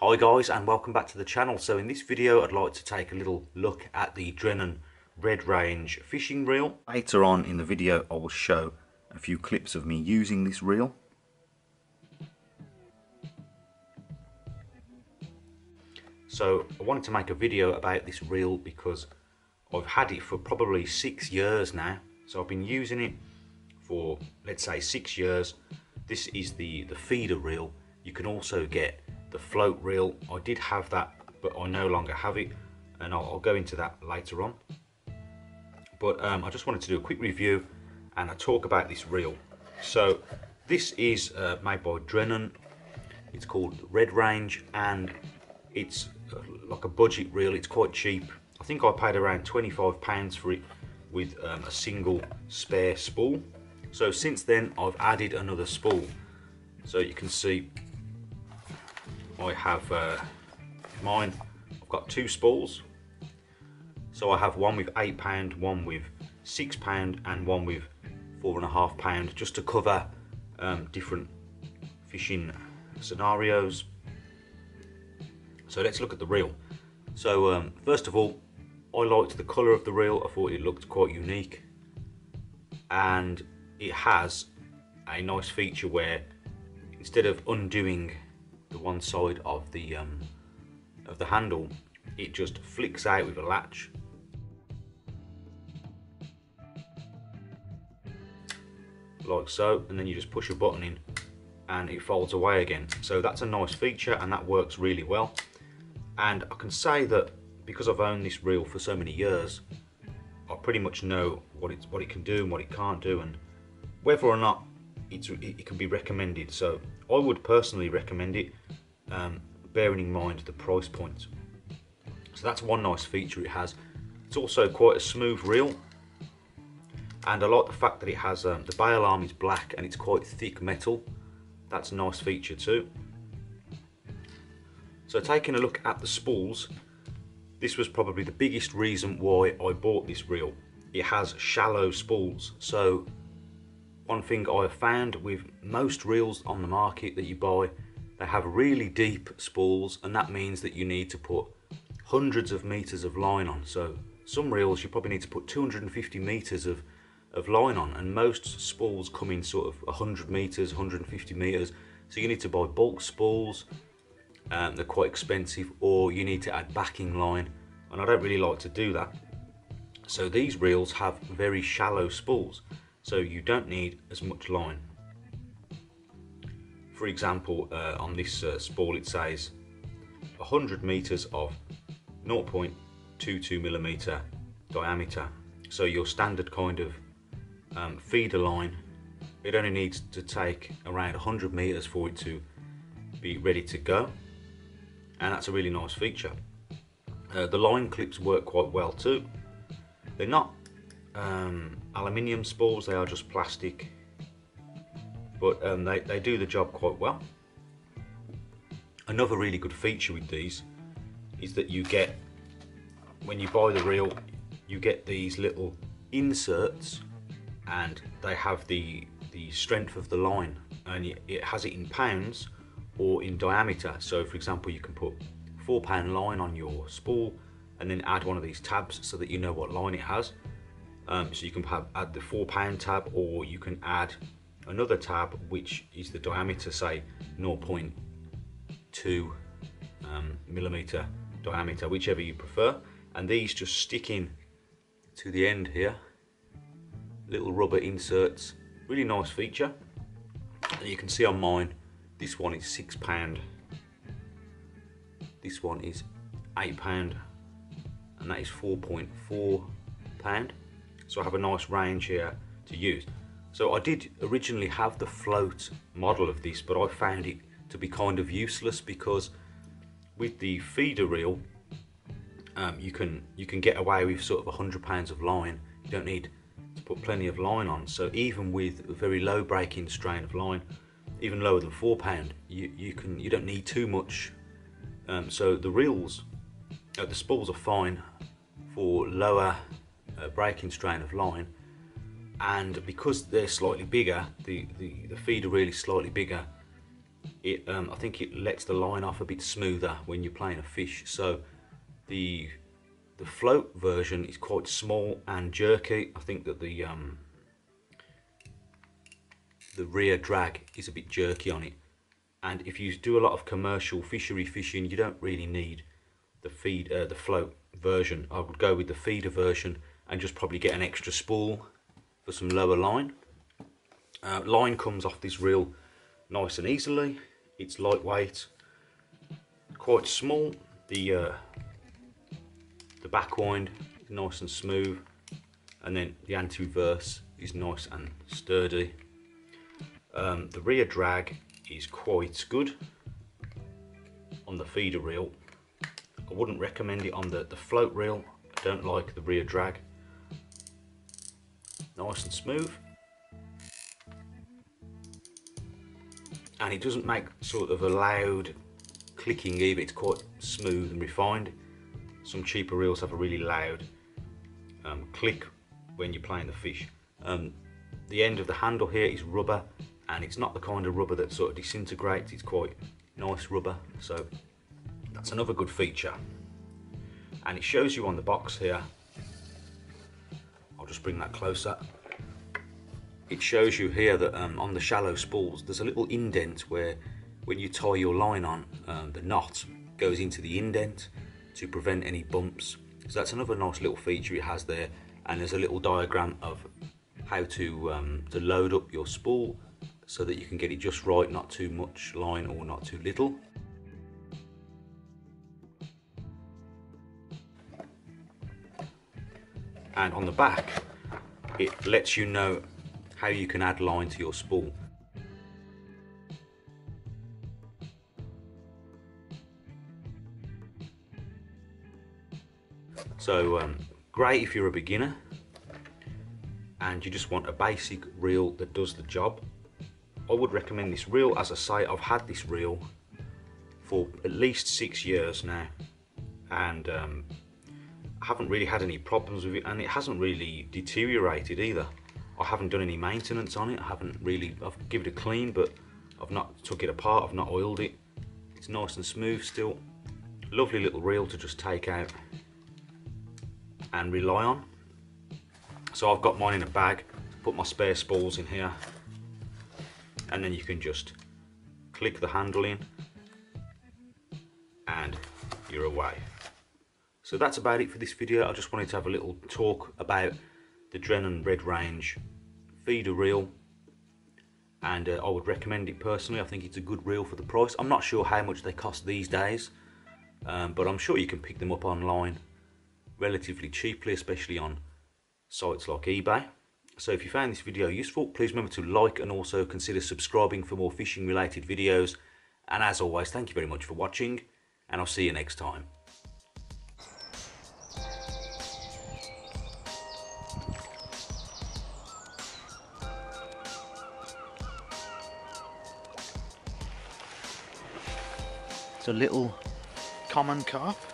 Hi guys and welcome back to the channel. So in this video I'd like to take a little look at the Drennan Red Range fishing reel. Later on in the video I will show a few clips of me using this reel. So I wanted to make a video about this reel because I've had it for probably six years now. So I've been using it for let's say six years. This is the, the feeder reel. You can also get the float reel. I did have that but I no longer have it and I'll, I'll go into that later on. But um, I just wanted to do a quick review and I talk about this reel. So this is uh, made by Drennan. It's called Red Range and it's uh, like a budget reel. It's quite cheap. I think I paid around 25 pounds for it with um, a single spare spool. So since then I've added another spool. So you can see I have uh, mine, I've got two spools. So I have one with eight pound, one with six pound and one with four and a half pound just to cover um, different fishing scenarios. So let's look at the reel. So um, first of all, I liked the colour of the reel. I thought it looked quite unique. And it has a nice feature where instead of undoing the one side of the um, of the handle it just flicks out with a latch. Like so and then you just push a button in and it folds away again. So that's a nice feature and that works really well. And I can say that because I've owned this reel for so many years I pretty much know what it's what it can do and what it can't do and whether or not it's, it can be recommended. So I would personally recommend it um, bearing in mind the price point so that's one nice feature it has. It's also quite a smooth reel. And I like the fact that it has um, the bail arm is black and it's quite thick metal. That's a nice feature too. So taking a look at the spools this was probably the biggest reason why I bought this reel. It has shallow spools. So one thing I have found with most reels on the market that you buy, they have really deep spools and that means that you need to put hundreds of meters of line on. So some reels you probably need to put 250 meters of, of line on and most spools come in sort of 100 meters, 150 meters. So you need to buy bulk spools, um, they're quite expensive or you need to add backing line and I don't really like to do that. So these reels have very shallow spools so you don't need as much line. For example, uh, on this uh, spool it says 100 meters of 0.22 millimeter diameter. So your standard kind of um, feeder line, it only needs to take around 100 meters for it to be ready to go. And that's a really nice feature. Uh, the line clips work quite well too. They're not um, aluminium spools, they are just plastic, but um, they, they do the job quite well. Another really good feature with these is that you get, when you buy the reel, you get these little inserts and they have the, the strength of the line and it has it in pounds or in diameter. So for example, you can put four pound line on your spool and then add one of these tabs so that you know what line it has. Um, so you can add the four pound tab or you can add another tab which is the diameter say 0.2 um, millimeter diameter whichever you prefer. And these just stick in to the end here. Little rubber inserts. Really nice feature. And you can see on mine this one is six pound. This one is eight pound. And that is 4.4 pound so I have a nice range here to use. So I did originally have the float model of this, but I found it to be kind of useless because with the feeder reel, um, you can you can get away with sort of 100 pounds of line. You don't need to put plenty of line on. So even with a very low breaking strain of line, even lower than four pound, you you can you don't need too much. Um, so the reels, uh, the spools are fine for lower breaking strain of line and because they're slightly bigger the, the, the feeder really slightly bigger it um, I think it lets the line off a bit smoother when you're playing a fish. So the the float version is quite small and jerky. I think that the um, the rear drag is a bit jerky on it. And if you do a lot of commercial fishery fishing, you don't really need the feed uh, the float version. I would go with the feeder version and just probably get an extra spool for some lower line. Uh, line comes off this reel nice and easily. It's lightweight, quite small. The uh, the back wind is nice and smooth, and then the anti-reverse is nice and sturdy. Um, the rear drag is quite good on the feeder reel. I wouldn't recommend it on the, the float reel. I don't like the rear drag. Nice and smooth. And it doesn't make sort of a loud clicking either. It's quite smooth and refined. Some cheaper reels have a really loud um, click when you're playing the fish. Um, the end of the handle here is rubber and it's not the kind of rubber that sort of disintegrates, it's quite nice rubber. So that's another good feature. And it shows you on the box here, just bring that closer. It shows you here that um, on the shallow spools, there's a little indent where when you tie your line on, um, the knot goes into the indent to prevent any bumps. So that's another nice little feature it has there. And there's a little diagram of how to, um, to load up your spool so that you can get it just right, not too much line or not too little. And on the back, it lets you know how you can add line to your spool. So um, great if you're a beginner and you just want a basic reel that does the job. I would recommend this reel. As I say, I've had this reel for at least six years now and um, haven't really had any problems with it and it hasn't really deteriorated either. I haven't done any maintenance on it. I haven't really, I've given it a clean, but I've not took it apart. I've not oiled it. It's nice and smooth still. Lovely little reel to just take out and rely on. So I've got mine in a bag, put my spare spools in here, and then you can just click the handle in and you're away. So that's about it for this video. I just wanted to have a little talk about the Drennan Red Range feeder reel and uh, I would recommend it personally. I think it's a good reel for the price. I'm not sure how much they cost these days, um, but I'm sure you can pick them up online relatively cheaply, especially on sites like eBay. So if you found this video useful, please remember to like and also consider subscribing for more fishing related videos. And as always, thank you very much for watching and I'll see you next time. A little common carp.